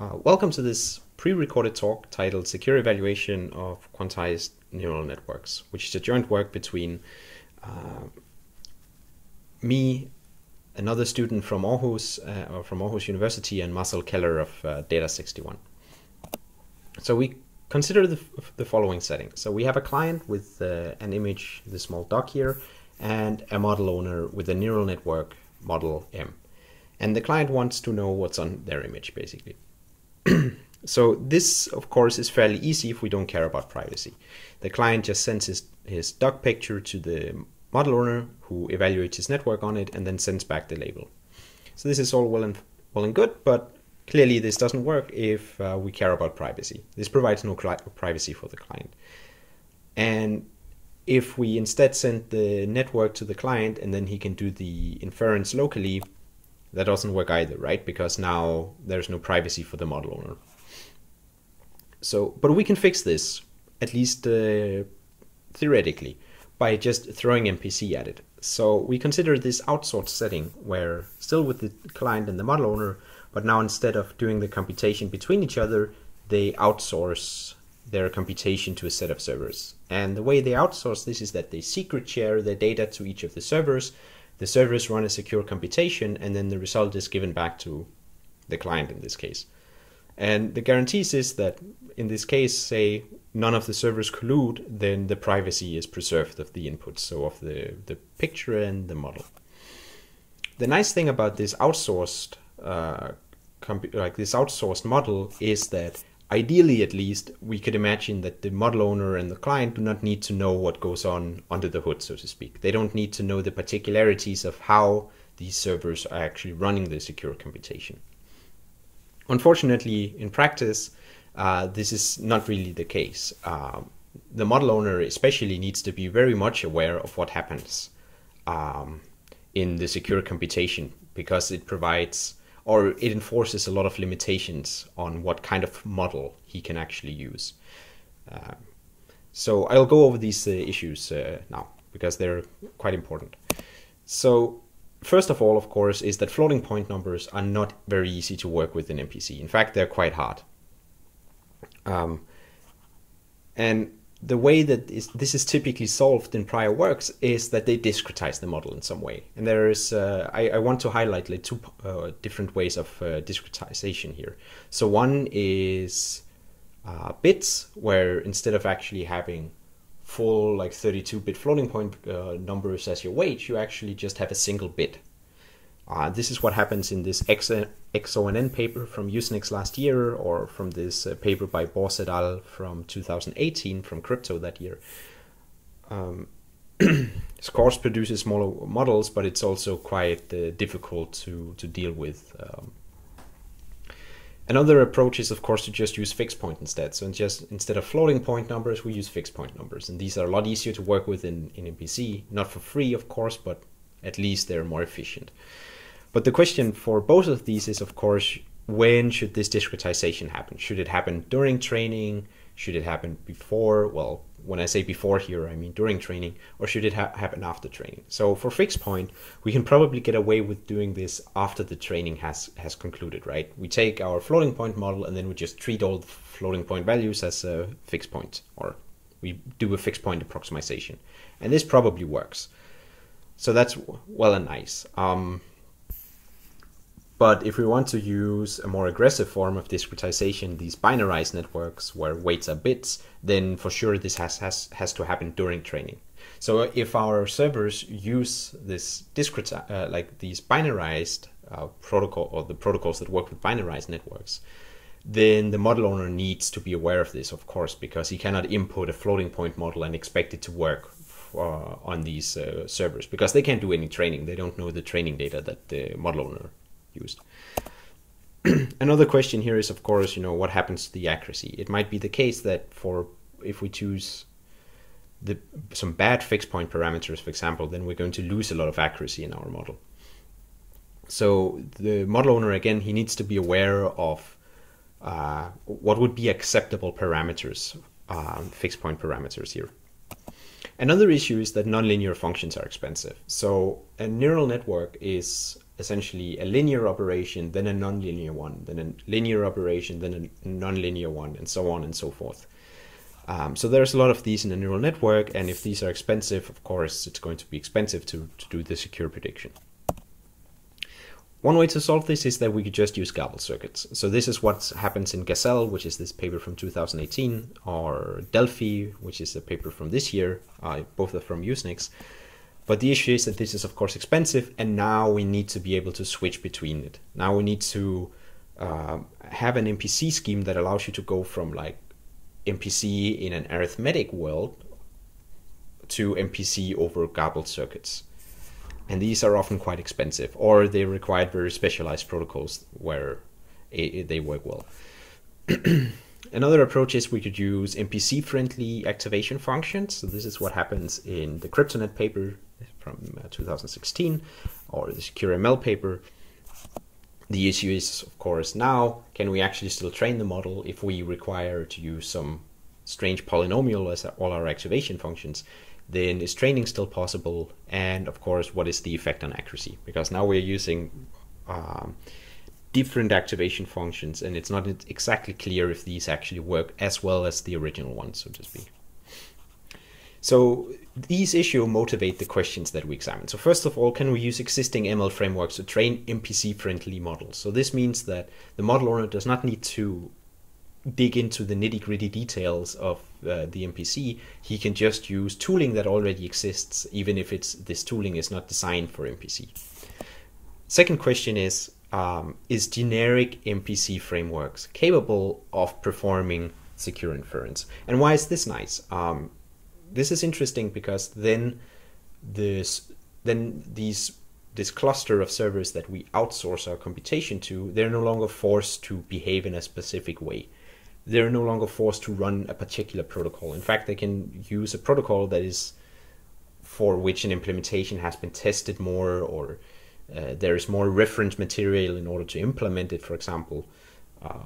Uh, welcome to this pre-recorded talk titled Secure Evaluation of Quantized Neural Networks, which is a joint work between uh, me, another student from Aarhus, uh, from Aarhus University, and Marcel Keller of uh, Data61. So we consider the, the following setting. So we have a client with uh, an image, the small dog here, and a model owner with a neural network model M. And the client wants to know what's on their image, basically. so this, of course, is fairly easy if we don't care about privacy. The client just sends his, his dog picture to the model owner who evaluates his network on it and then sends back the label. So this is all well and, well and good, but clearly this doesn't work if uh, we care about privacy. This provides no privacy for the client. And if we instead send the network to the client and then he can do the inference locally, that doesn't work either, right? Because now there's no privacy for the model owner. So, but we can fix this, at least uh, theoretically, by just throwing MPC at it. So we consider this outsourced setting where still with the client and the model owner, but now instead of doing the computation between each other, they outsource their computation to a set of servers. And the way they outsource this is that they secret share their data to each of the servers the servers run a secure computation, and then the result is given back to the client in this case. And the guarantees is that in this case, say none of the servers collude, then the privacy is preserved of the inputs, so of the, the picture and the model. The nice thing about this outsourced uh, like this outsourced model is that ideally at least we could imagine that the model owner and the client do not need to know what goes on under the hood so to speak. They don't need to know the particularities of how these servers are actually running the secure computation. Unfortunately in practice uh, this is not really the case. Um, the model owner especially needs to be very much aware of what happens um, in the secure computation because it provides or it enforces a lot of limitations on what kind of model he can actually use. Uh, so I'll go over these uh, issues uh, now because they're quite important. So first of all, of course, is that floating point numbers are not very easy to work with in MPC. In fact, they're quite hard. Um, and the way that is, this is typically solved in prior works is that they discretize the model in some way. And there is, uh, I, I, want to highlight like two uh, different ways of uh, discretization here. So one is uh, bits, where instead of actually having full like 32-bit floating point uh, numbers as your weight, you actually just have a single bit. Uh, this is what happens in this XONN paper from Usenix last year, or from this uh, paper by Bourse et al. from 2018 from Crypto that year. Um, Scores produces smaller models, but it's also quite uh, difficult to, to deal with. Um, another approach is, of course, to just use fixed point instead. So just instead of floating point numbers, we use fixed point numbers, and these are a lot easier to work with in, in MPC. Not for free, of course, but at least they're more efficient. But the question for both of these is, of course, when should this discretization happen? Should it happen during training? Should it happen before? Well, when I say before here, I mean during training, or should it ha happen after training? So for fixed point, we can probably get away with doing this after the training has has concluded, right? We take our floating point model and then we just treat all the floating point values as a fixed point, or we do a fixed point approximation, and this probably works. So that's well and nice. Um, but if we want to use a more aggressive form of discretization, these binarized networks where weights are bits, then for sure this has, has, has to happen during training. So if our servers use this discret, uh, like these binarized uh, protocol or the protocols that work with binarized networks, then the model owner needs to be aware of this, of course, because he cannot input a floating point model and expect it to work uh, on these uh, servers because they can't do any training. They don't know the training data that the model owner used. Another question here is, of course, you know, what happens to the accuracy? It might be the case that for if we choose the some bad fixed point parameters, for example, then we're going to lose a lot of accuracy in our model. So the model owner, again, he needs to be aware of uh, what would be acceptable parameters, uh, fixed point parameters here. Another issue is that nonlinear functions are expensive. So a neural network is essentially a linear operation, then a nonlinear one, then a linear operation, then a nonlinear one, and so on and so forth. Um, so there's a lot of these in a neural network, and if these are expensive, of course, it's going to be expensive to, to do the secure prediction. One way to solve this is that we could just use garbled circuits. So this is what happens in Gazelle, which is this paper from 2018, or Delphi, which is a paper from this year. Uh, both are from Usenix. But the issue is that this is of course expensive, and now we need to be able to switch between it. Now we need to uh, have an MPC scheme that allows you to go from like MPC in an arithmetic world to MPC over garbled circuits and these are often quite expensive or they require very specialized protocols where they work well. Another approach is we could use MPC friendly activation functions. So this is what happens in the CryptoNet paper from uh, 2016 or the SecureML paper. The issue is, of course, now can we actually still train the model if we require to use some strange polynomial as all our activation functions? then is training still possible? And of course, what is the effect on accuracy? Because now we're using um, different activation functions, and it's not exactly clear if these actually work as well as the original ones, so to speak. So these issues motivate the questions that we examine. So first of all, can we use existing ML frameworks to train MPC-friendly models? So this means that the model owner does not need to dig into the nitty gritty details of uh, the MPC, he can just use tooling that already exists, even if it's this tooling is not designed for MPC. Second question is, um, is generic MPC frameworks capable of performing secure inference? And why is this nice? Um, this is interesting because then this then these this cluster of servers that we outsource our computation to, they're no longer forced to behave in a specific way they're no longer forced to run a particular protocol. In fact, they can use a protocol that is for which an implementation has been tested more or uh, there is more reference material in order to implement it, for example, uh,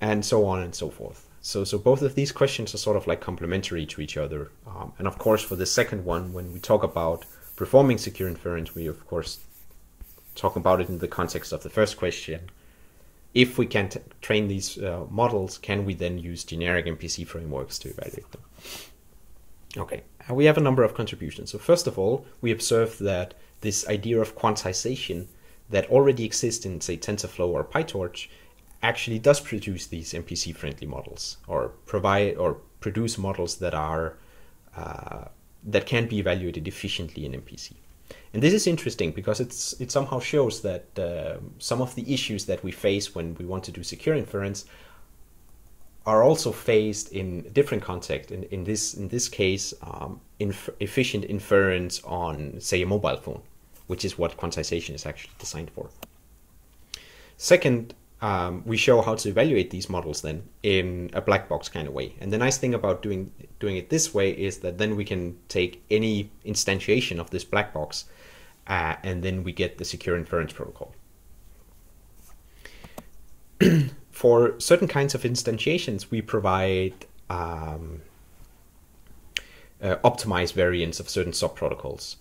and so on and so forth. So, so both of these questions are sort of like complementary to each other. Um, and of course, for the second one, when we talk about performing secure inference, we of course talk about it in the context of the first question if we can train these uh, models, can we then use generic MPC frameworks to evaluate them? Okay, we have a number of contributions. So first of all, we observe that this idea of quantization that already exists in, say, TensorFlow or PyTorch actually does produce these MPC-friendly models or provide or produce models that are uh, that can be evaluated efficiently in MPC. And this is interesting because it's it somehow shows that uh, some of the issues that we face when we want to do secure inference are also faced in a different context. In, in this in this case, um, inf efficient inference on say a mobile phone, which is what quantization is actually designed for. Second, um, we show how to evaluate these models then in a black box kind of way. And the nice thing about doing doing it this way is that then we can take any instantiation of this black box uh, and then we get the secure inference protocol. For certain kinds of instantiations, we provide um, uh, optimized variants of certain subprotocols.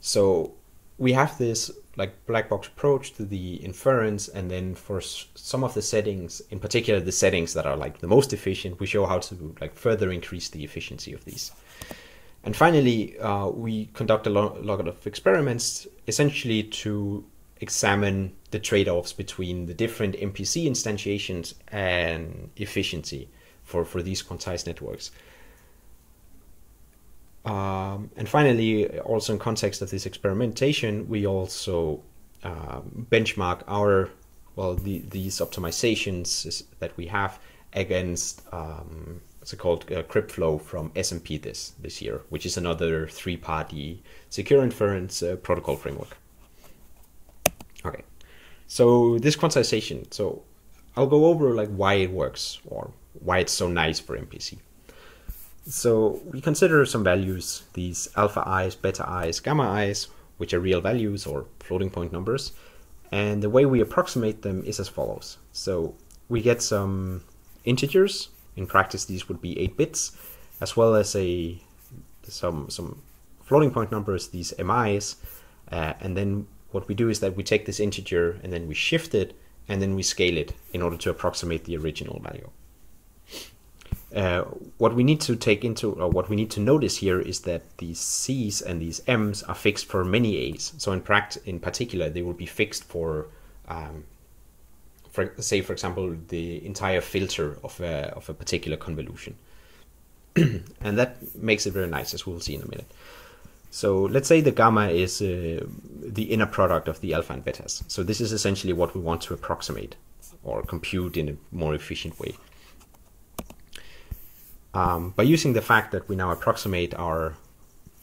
So we have this like black box approach to the inference, and then for some of the settings, in particular the settings that are like the most efficient, we show how to like further increase the efficiency of these. And finally, uh, we conduct a lot, lot of experiments essentially to examine the trade-offs between the different MPC instantiations and efficiency for, for these quantized networks. Um, and finally, also in context of this experimentation, we also uh, benchmark our, well, the, these optimizations that we have against um, what's it called uh, CrypTFlow from S&P this this year, which is another three-party secure inference uh, protocol framework. Okay, so this quantization. So I'll go over like why it works or why it's so nice for MPC. So we consider some values, these alpha i's, beta i's, gamma i's, which are real values or floating point numbers. And the way we approximate them is as follows. So we get some integers in practice, these would be 8 bits, as well as a some some floating point numbers, these MIs, uh, and then what we do is that we take this integer and then we shift it and then we scale it in order to approximate the original value. Uh, what we need to take into, or what we need to notice here is that these C's and these M's are fixed for many A's. So in, pract in particular, they will be fixed for, um, for say, for example, the entire filter of a, of a particular convolution. and that makes it very nice, as we'll see in a minute. So let's say the gamma is uh, the inner product of the alpha and betas. So this is essentially what we want to approximate or compute in a more efficient way. Um, by using the fact that we now approximate our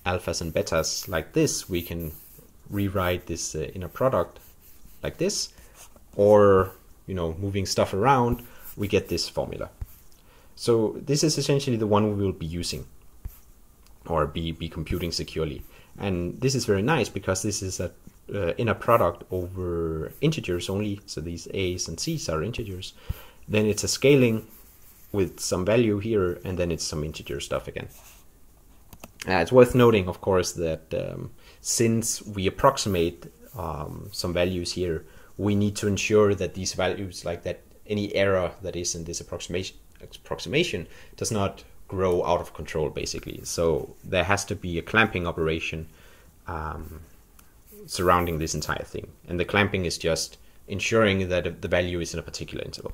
alphas and betas like this, we can rewrite this uh, inner product like this, or you know, moving stuff around, we get this formula. So this is essentially the one we will be using or be, be computing securely. And this is very nice because this is a uh, inner product over integers only. So these A's and C's are integers. Then it's a scaling with some value here, and then it's some integer stuff again. Uh, it's worth noting, of course, that um, since we approximate um, some values here, we need to ensure that these values, like that any error that is in this approximation, approximation does not grow out of control, basically. So there has to be a clamping operation um, surrounding this entire thing. And the clamping is just ensuring that the value is in a particular interval.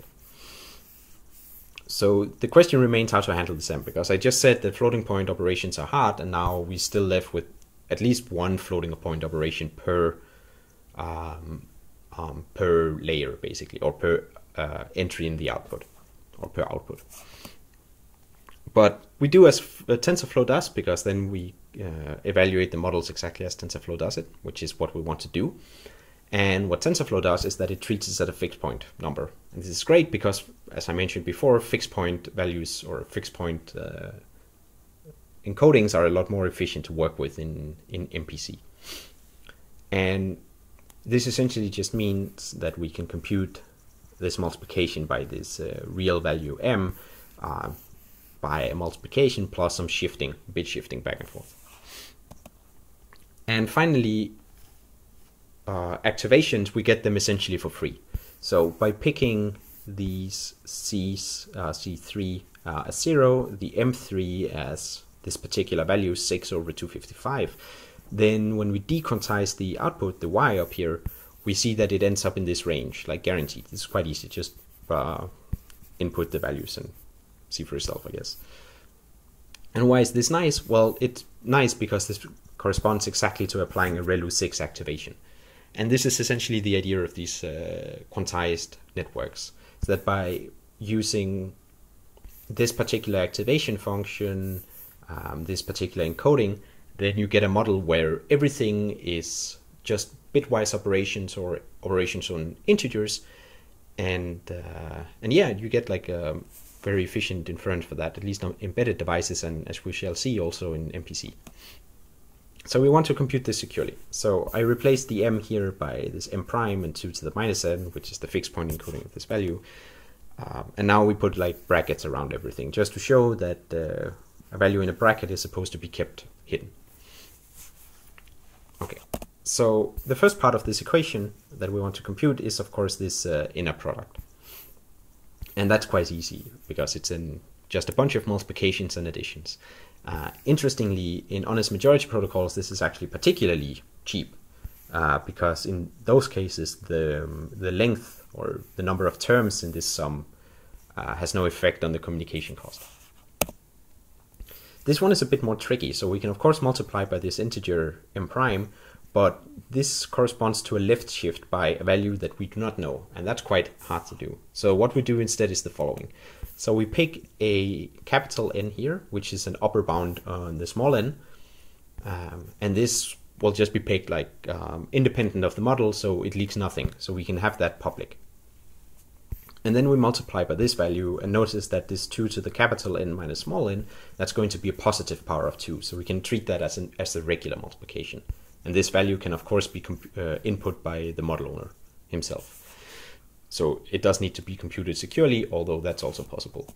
So the question remains how to handle this M because I just said that floating point operations are hard and now we still left with at least one floating point operation per um, um, per layer basically or per uh, entry in the output or per output. But we do as uh, TensorFlow does because then we uh, evaluate the models exactly as TensorFlow does it, which is what we want to do. And what TensorFlow does is that it treats it at a fixed point number. And this is great because, as I mentioned before, fixed point values or fixed point uh, encodings are a lot more efficient to work with in, in MPC. And this essentially just means that we can compute this multiplication by this uh, real value m uh, by a multiplication plus some shifting, bit shifting back and forth. And finally, uh, activations, we get them essentially for free. So by picking these C's, uh, C3 uh, as 0, the M3 as this particular value, 6 over 255, then when we dequantize the output, the Y up here, we see that it ends up in this range, like guaranteed. It's quite easy, just uh, input the values and see for yourself, I guess. And why is this nice? Well, it's nice because this corresponds exactly to applying a ReLU 6 activation. And this is essentially the idea of these uh, quantized networks. So that by using this particular activation function, um, this particular encoding, then you get a model where everything is just bitwise operations or operations on integers, and uh, and yeah, you get like a very efficient inference for that, at least on embedded devices, and as we shall see also in MPC. So we want to compute this securely. So I replace the m here by this m prime and 2 to the minus n, which is the fixed point encoding of this value. Um, and now we put like brackets around everything, just to show that uh, a value in a bracket is supposed to be kept hidden. Okay, so the first part of this equation that we want to compute is of course this uh, inner product. And that's quite easy because it's in just a bunch of multiplications and additions. Uh, interestingly, in honest majority protocols, this is actually particularly cheap uh, because in those cases, the, um, the length or the number of terms in this sum uh, has no effect on the communication cost. This one is a bit more tricky, so we can of course multiply by this integer m prime, but this corresponds to a left shift by a value that we do not know, and that's quite hard to do. So what we do instead is the following. So we pick a capital N here, which is an upper bound on the small n, um, and this will just be picked like um, independent of the model, so it leaks nothing. So we can have that public. And then we multiply by this value and notice that this 2 to the capital N minus small n, that's going to be a positive power of 2. So we can treat that as, an, as a regular multiplication. And this value can, of course, be uh, input by the model owner himself. So it does need to be computed securely, although that's also possible.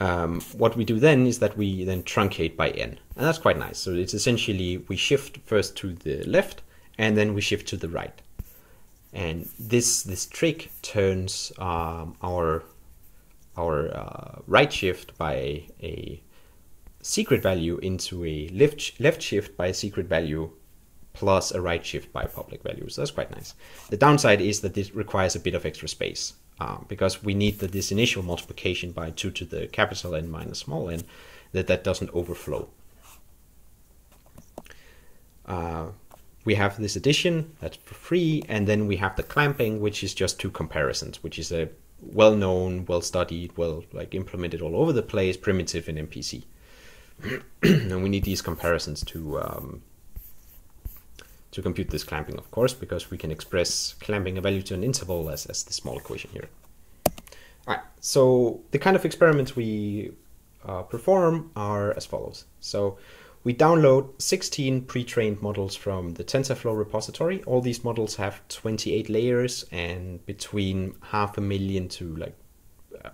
Um, what we do then is that we then truncate by n, and that's quite nice. So it's essentially we shift first to the left, and then we shift to the right. And this this trick turns um, our our uh, right shift by a secret value into a left left shift by a secret value plus a right shift by a public value. So that's quite nice. The downside is that this requires a bit of extra space uh, because we need that this initial multiplication by 2 to the capital N minus small n, that that doesn't overflow. Uh, we have this addition that's for free, and then we have the clamping, which is just two comparisons, which is a well-known, well-studied, well like implemented all over the place primitive in MPC. and we need these comparisons to um, to compute this clamping, of course, because we can express clamping a value to an interval as, as the small equation here. All right, so the kind of experiments we uh, perform are as follows. So we download 16 pre-trained models from the TensorFlow repository. All these models have 28 layers and between half a million to like a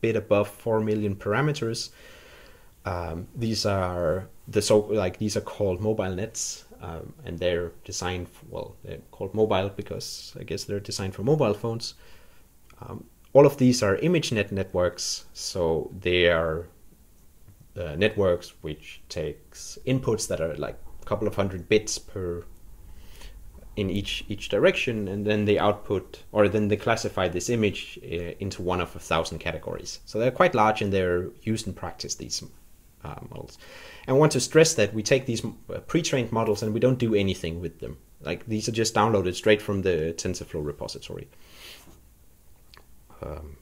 bit above 4 million parameters. Um, these are the so like these are called mobile nets um, and they're designed for, well they're called mobile because I guess they're designed for mobile phones. Um, all of these are ImageNet networks, so they are uh, networks which takes inputs that are like a couple of hundred bits per in each each direction, and then they output or then they classify this image uh, into one of a thousand categories. So they're quite large and they're used in practice. These uh, models. And I want to stress that we take these uh, pre-trained models and we don't do anything with them. Like these are just downloaded straight from the TensorFlow repository. Um,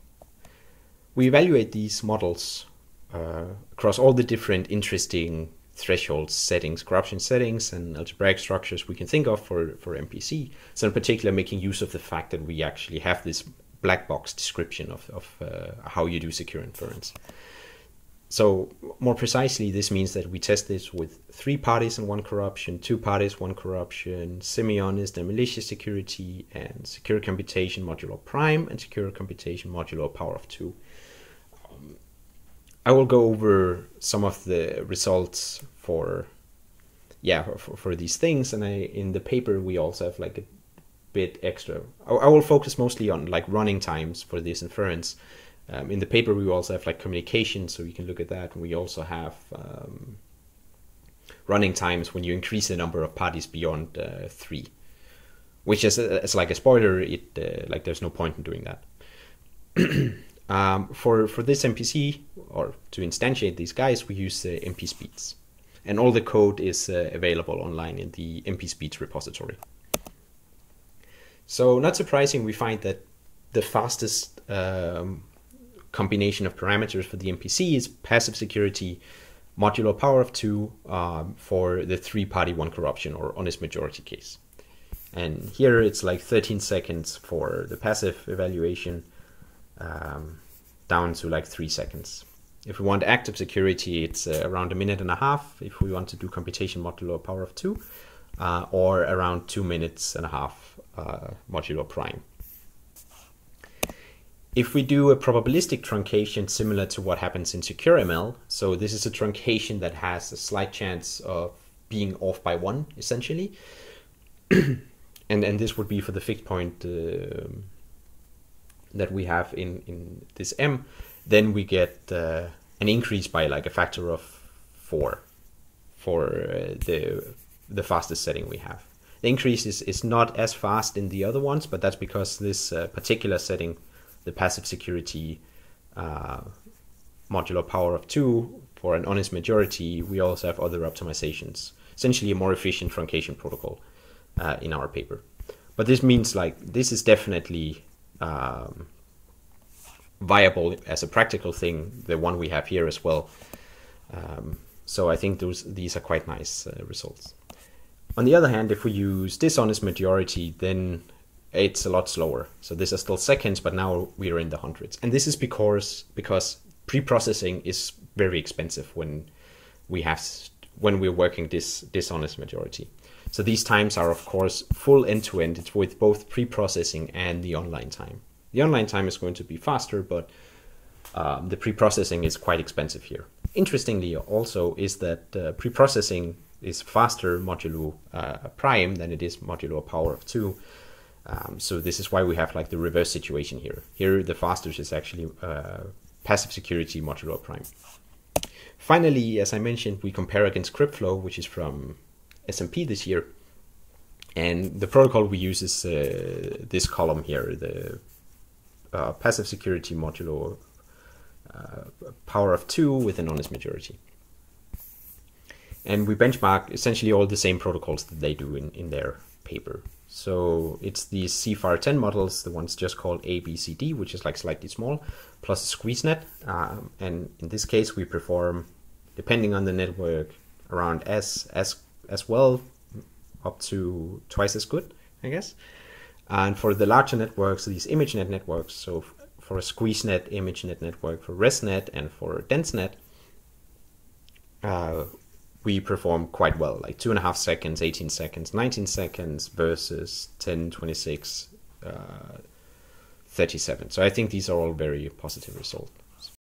we evaluate these models uh, across all the different interesting thresholds settings, corruption settings, and algebraic structures we can think of for, for MPC. So in particular, making use of the fact that we actually have this black box description of, of uh, how you do secure inference. So more precisely, this means that we test this with three parties and one corruption, two parties, one corruption, semi-honest and malicious security, and secure computation modulo prime, and secure computation modulo power of two. Um, I will go over some of the results for, yeah, for, for these things, and I in the paper we also have like a bit extra. I, I will focus mostly on like running times for this inference um, in the paper, we also have like communication, so you can look at that. We also have um, running times when you increase the number of parties beyond uh, three, which is as like a spoiler. It uh, like there's no point in doing that. um, for for this MPC or to instantiate these guys, we use uh, MP-SPDZ, and all the code is uh, available online in the MP-SPDZ repository. So not surprising, we find that the fastest um, combination of parameters for the MPC is passive security modular power of 2 um, for the three-party one corruption or honest majority case. And here it's like 13 seconds for the passive evaluation um, down to like 3 seconds. If we want active security, it's uh, around a minute and a half if we want to do computation modulo power of 2, uh, or around 2 minutes and a half uh, modulo prime if we do a probabilistic truncation similar to what happens in SecureML, so this is a truncation that has a slight chance of being off by one, essentially, and and this would be for the fixed point uh, that we have in in this M, then we get uh, an increase by like a factor of four for uh, the the fastest setting we have. The increase is, is not as fast in the other ones, but that's because this uh, particular setting the passive security uh, modulo power of 2 for an honest majority, we also have other optimizations, essentially a more efficient truncation protocol uh, in our paper. But this means like this is definitely um, viable as a practical thing, the one we have here as well. Um, so I think those these are quite nice uh, results. On the other hand, if we use dishonest majority, then it's a lot slower. So this is still seconds, but now we are in the hundreds. And this is because because pre-processing is very expensive when we have when we're working this dishonest majority. So these times are of course full end to end. It's with both pre-processing and the online time. The online time is going to be faster, but um, the pre-processing is quite expensive here. Interestingly, also is that uh, pre-processing is faster modulo uh, prime than it is modulo power of two. Um, so this is why we have like the reverse situation here. Here the fastest is actually uh, passive security modulo prime. Finally, as I mentioned, we compare against CrypTFlow, which is from S&P this year. And the protocol we use is uh, this column here, the uh, passive security modulo uh, power of two with an honest majority. And we benchmark essentially all the same protocols that they do in, in their paper. So it's these CIFAR-10 models, the ones just called A, B, C, D, which is like slightly small, plus SqueezeNet. Um, and in this case, we perform, depending on the network, around S as as well, up to twice as good, I guess. And for the larger networks, these ImageNet networks, so for a SqueezeNet, ImageNet network, for ResNet, and for DenseNet, uh, we perform quite well, like two and a half seconds, 18 seconds, 19 seconds versus 10, 26, uh, 37. So I think these are all very positive results.